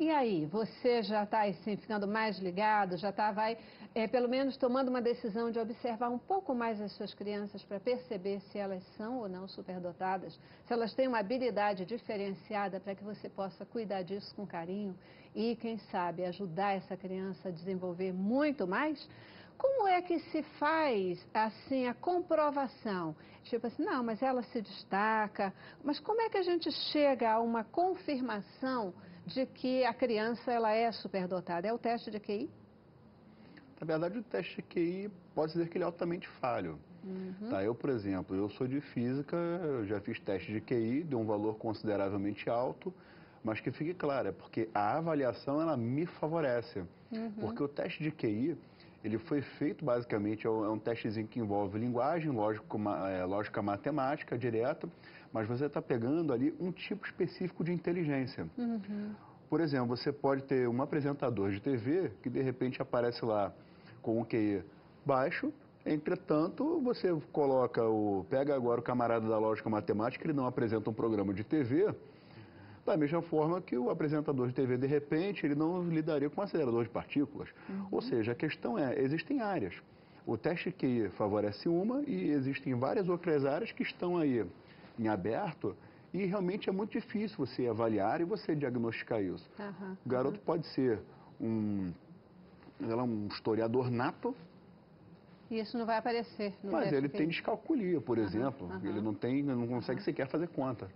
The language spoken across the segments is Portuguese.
E aí, você já está assim, ficando mais ligado, já está, vai, é, pelo menos tomando uma decisão de observar um pouco mais as suas crianças para perceber se elas são ou não superdotadas, se elas têm uma habilidade diferenciada para que você possa cuidar disso com carinho e, quem sabe, ajudar essa criança a desenvolver muito mais? Como é que se faz, assim, a comprovação? Tipo assim, não, mas ela se destaca. Mas como é que a gente chega a uma confirmação de que a criança ela é superdotada? É o teste de QI? Na verdade, o teste de QI pode dizer que ele é altamente falho. Uhum. Tá, eu, por exemplo, eu sou de física, eu já fiz teste de QI, de um valor consideravelmente alto, mas que fique claro, é porque a avaliação ela me favorece. Uhum. Porque o teste de QI, ele foi feito basicamente, é um é testezinho que envolve linguagem, lógico, é, lógica matemática direta, mas você está pegando ali um tipo específico de inteligência. Uhum. Por exemplo, você pode ter um apresentador de TV que de repente aparece lá com o QI baixo, entretanto, você coloca o. pega agora o camarada da lógica matemática, ele não apresenta um programa de TV, da mesma forma que o apresentador de TV, de repente, ele não lidaria com um acelerador de partículas. Uhum. Ou seja, a questão é, existem áreas. O teste que favorece uma e existem várias outras áreas que estão aí em aberto e realmente é muito difícil você avaliar e você diagnosticar isso. Uhum. O garoto pode ser um, um historiador nato, e isso não vai aparecer. Mas ele tem descalculia, por uhum, exemplo. Uhum. Ele não tem, não consegue uhum. sequer fazer conta.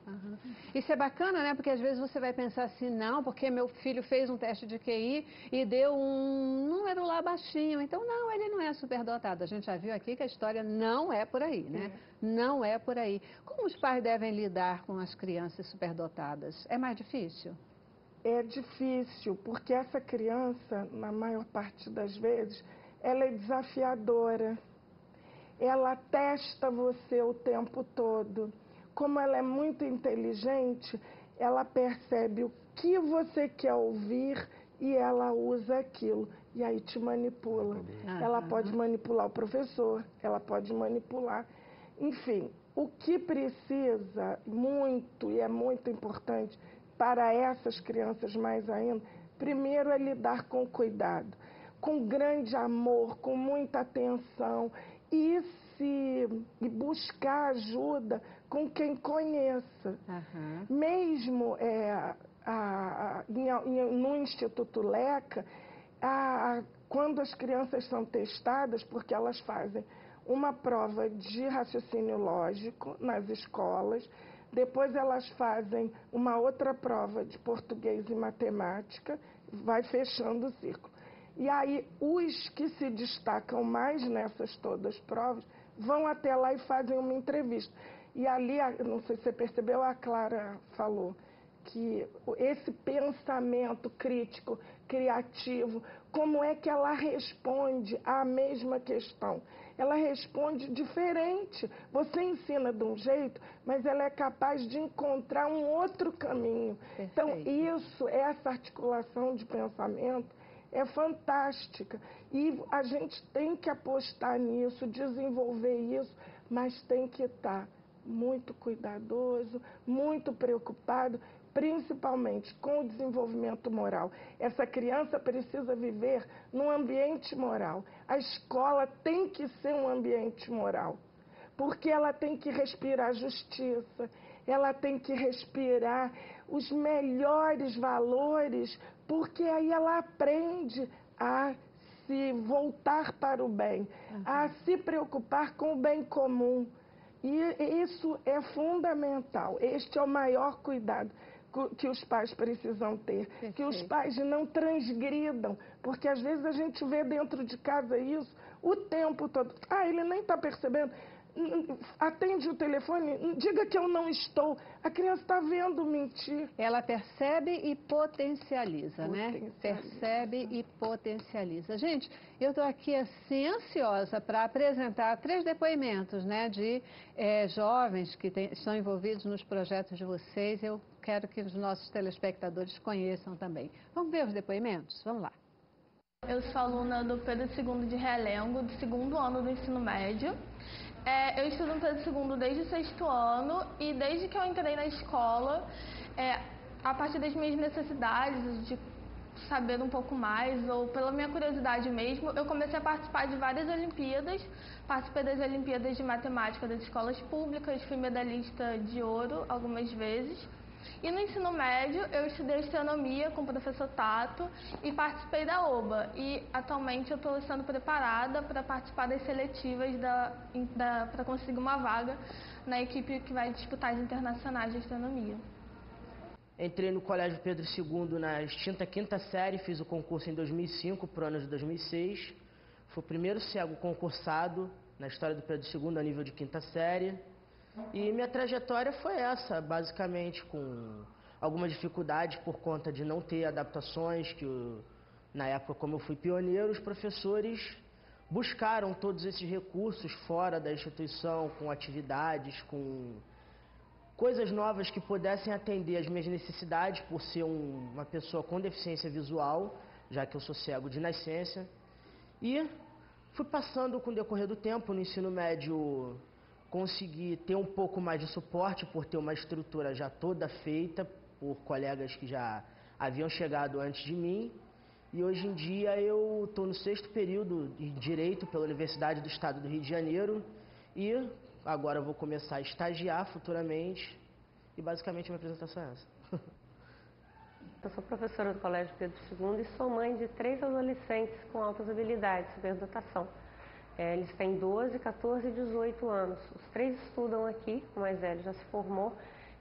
Isso é bacana, né? Porque às vezes você vai pensar assim, não, porque meu filho fez um teste de QI e deu um número lá baixinho. Então, não, ele não é superdotado. A gente já viu aqui que a história não é por aí, né? Não é por aí. Como os pais devem lidar com as crianças superdotadas? É mais difícil? É difícil, porque essa criança, na maior parte das vezes, ela é desafiadora, ela testa você o tempo todo. Como ela é muito inteligente, ela percebe o que você quer ouvir e ela usa aquilo. E aí te manipula. Ela pode manipular o professor, ela pode manipular. Enfim, o que precisa muito, e é muito importante para essas crianças mais ainda, primeiro é lidar com cuidado com grande amor, com muita atenção e se e buscar ajuda com quem conheça. Uhum. Mesmo é, a, a, em, em, no Instituto Leca, a, quando as crianças são testadas, porque elas fazem uma prova de raciocínio lógico nas escolas, depois elas fazem uma outra prova de português e matemática, vai fechando o círculo. E aí, os que se destacam mais nessas todas provas vão até lá e fazem uma entrevista. E ali, não sei se você percebeu, a Clara falou que esse pensamento crítico, criativo, como é que ela responde à mesma questão? Ela responde diferente. Você ensina de um jeito, mas ela é capaz de encontrar um outro caminho. Então, Perfeito. Então, isso, essa articulação de pensamento, é fantástica. E a gente tem que apostar nisso, desenvolver isso, mas tem que estar muito cuidadoso, muito preocupado, principalmente com o desenvolvimento moral. Essa criança precisa viver num ambiente moral. A escola tem que ser um ambiente moral, porque ela tem que respirar justiça, ela tem que respirar os melhores valores, porque aí ela aprende a se voltar para o bem, uhum. a se preocupar com o bem comum. E isso é fundamental. Este é o maior cuidado que os pais precisam ter, Perfeito. que os pais não transgridam, porque às vezes a gente vê dentro de casa isso o tempo todo. Ah, ele nem está percebendo atende o telefone, diga que eu não estou. A criança está vendo mentir. Ela percebe e potencializa, né? potencializa. né? Percebe e potencializa. Gente, eu estou aqui assim ansiosa para apresentar três depoimentos, né, de é, jovens que tem, estão envolvidos nos projetos de vocês. Eu quero que os nossos telespectadores conheçam também. Vamos ver os depoimentos? Vamos lá. Eu sou aluna do Pedro II de Realengo, do segundo ano do ensino médio. É, eu estudo no Pedro II desde o sexto ano e desde que eu entrei na escola, é, a partir das minhas necessidades de saber um pouco mais ou pela minha curiosidade mesmo, eu comecei a participar de várias Olimpíadas. Participei das Olimpíadas de Matemática das escolas públicas, fui medalhista de ouro algumas vezes. E no ensino médio, eu estudei astronomia com o professor Tato e participei da OBA. E atualmente eu estou sendo preparada para participar das seletivas da, da para conseguir uma vaga na equipe que vai disputar as internacionais de astronomia. Entrei no Colégio Pedro II na extinta quinta série, fiz o concurso em 2005 para o ano de 2006. Fui o primeiro cego concursado na história do Pedro II a nível de quinta série. E minha trajetória foi essa, basicamente, com alguma dificuldade por conta de não ter adaptações, que na época, como eu fui pioneiro, os professores buscaram todos esses recursos fora da instituição, com atividades, com coisas novas que pudessem atender às minhas necessidades por ser um, uma pessoa com deficiência visual, já que eu sou cego de nascença. E fui passando com o decorrer do tempo no ensino médio, consegui ter um pouco mais de suporte por ter uma estrutura já toda feita por colegas que já haviam chegado antes de mim. E hoje em dia eu estou no sexto período de Direito pela Universidade do Estado do Rio de Janeiro e Agora vou começar a estagiar futuramente e basicamente minha apresentação é essa. Eu sou professora do Colégio Pedro II e sou mãe de três adolescentes com altas habilidades, superdotação. É, eles têm 12, 14 e 18 anos. Os três estudam aqui, o mais velho já se formou.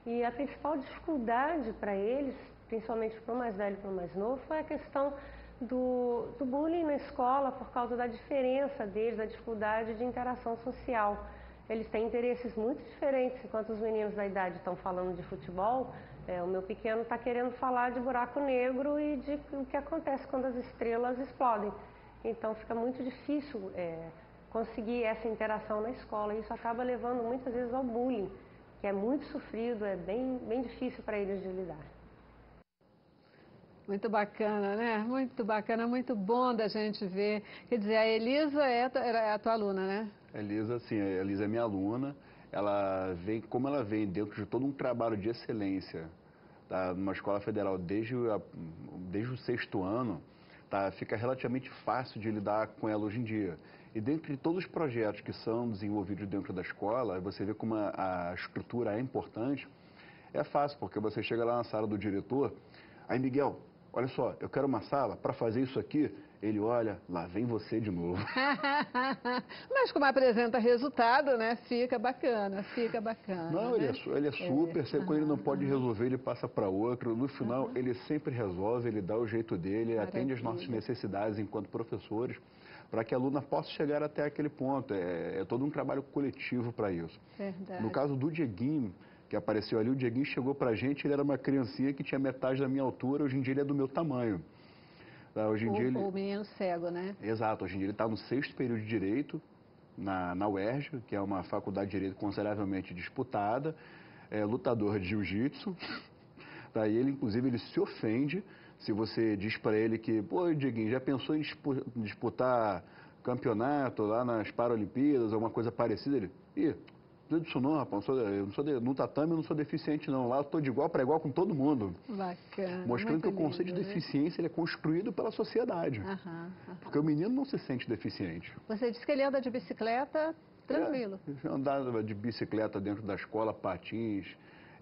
E a principal dificuldade para eles, principalmente para o mais velho e para o mais novo, foi a questão do, do bullying na escola por causa da diferença deles, da dificuldade de interação social eles têm interesses muito diferentes. Enquanto os meninos da idade estão falando de futebol, é, o meu pequeno está querendo falar de buraco negro e de o que acontece quando as estrelas explodem. Então fica muito difícil é, conseguir essa interação na escola. E isso acaba levando muitas vezes ao bullying, que é muito sofrido, é bem, bem difícil para eles de lidar. Muito bacana, né? Muito bacana, muito bom da gente ver. Quer dizer, a Elisa é, é a tua aluna, né? Elisa, sim, a Elisa é minha aluna. Ela vem, como ela vem dentro de todo um trabalho de excelência, tá, numa escola federal desde, a, desde o sexto ano, tá, fica relativamente fácil de lidar com ela hoje em dia. E dentre todos os projetos que são desenvolvidos dentro da escola, você vê como a, a estrutura é importante, é fácil, porque você chega lá na sala do diretor, aí Miguel, olha só, eu quero uma sala para fazer isso aqui. Ele olha, lá vem você de novo. Mas como apresenta resultado, né? Fica bacana, fica bacana. Não, né? ele, é, ele é super, é. quando ele não pode resolver, ele passa para outro. No final, uhum. ele sempre resolve, ele dá o jeito dele, Maravilha. atende as nossas necessidades enquanto professores, para que a aluna possa chegar até aquele ponto. É, é todo um trabalho coletivo para isso. Verdade. No caso do Dieguinho, que apareceu ali, o Dieguinho chegou para a gente, ele era uma criancinha que tinha metade da minha altura, hoje em dia ele é do meu tamanho. Tá, hoje em o, dia ele... o menino cego, né? Exato, hoje em dia ele está no sexto período de Direito, na, na UERJ, que é uma faculdade de Direito consideravelmente disputada, é lutador de Jiu-Jitsu, daí ele, inclusive, ele se ofende se você diz para ele que, pô, Dieguinho, já pensou em disputar campeonato lá nas Paralimpíadas, alguma coisa parecida? Ele, ih, disso não, rapaz. Não sou, eu não sou de, no tatame eu não sou deficiente, não. Lá eu estou de igual para igual com todo mundo. Bacana. Mostrando que o conceito lindo, de né? deficiência ele é construído pela sociedade. Aham, aham. Porque o menino não se sente deficiente. Você disse que ele anda de bicicleta tranquilo. É, andava de bicicleta dentro da escola, patins.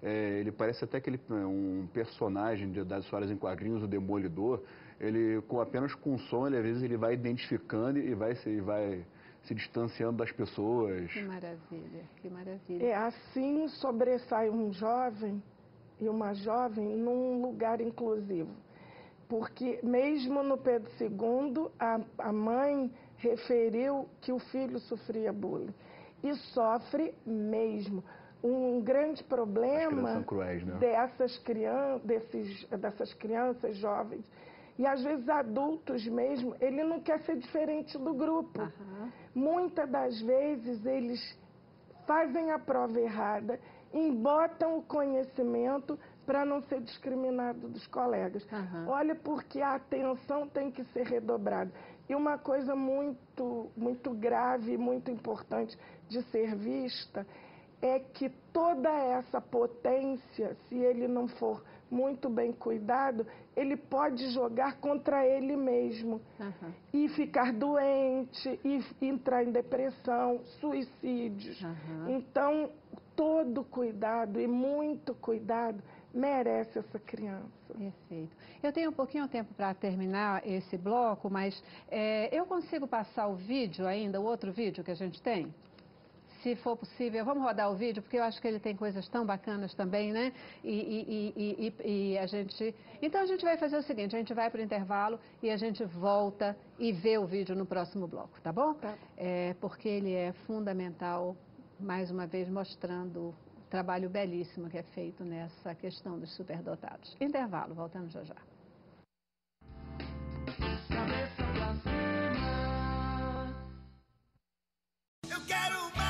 É, ele parece até aquele um personagem de, das histórias em quadrinhos, o Demolidor. Ele, com apenas com som, ele, às vezes ele vai identificando e vai, e vai se distanciando das pessoas. Que maravilha, que maravilha. É, assim sobressai um jovem e uma jovem num lugar inclusivo. Porque mesmo no Pedro II, a, a mãe referiu que o filho sofria bullying. E sofre mesmo. Um grande problema cruéis, né? dessas, desses, dessas crianças jovens e às vezes adultos mesmo, ele não quer ser diferente do grupo. Uhum. Muitas das vezes eles fazem a prova errada embotam o conhecimento para não ser discriminado dos colegas. Aham. Olha, porque a atenção tem que ser redobrada. E uma coisa muito, muito grave, muito importante de ser vista é que toda essa potência, se ele não for muito bem cuidado, ele pode jogar contra ele mesmo Aham. e ficar doente, e entrar em depressão, suicídios. Aham. Então, todo cuidado e muito cuidado merece essa criança. Perfeito. Eu tenho um pouquinho de tempo para terminar esse bloco, mas é, eu consigo passar o vídeo ainda, o outro vídeo que a gente tem? se for possível, vamos rodar o vídeo, porque eu acho que ele tem coisas tão bacanas também, né? E, e, e, e a gente. Então a gente vai fazer o seguinte: a gente vai para o intervalo e a gente volta e vê o vídeo no próximo bloco, tá bom? Tá. É, porque ele é fundamental, mais uma vez, mostrando o trabalho belíssimo que é feito nessa questão dos superdotados. Intervalo, voltamos já já. Eu quero